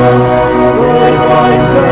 Goodbye,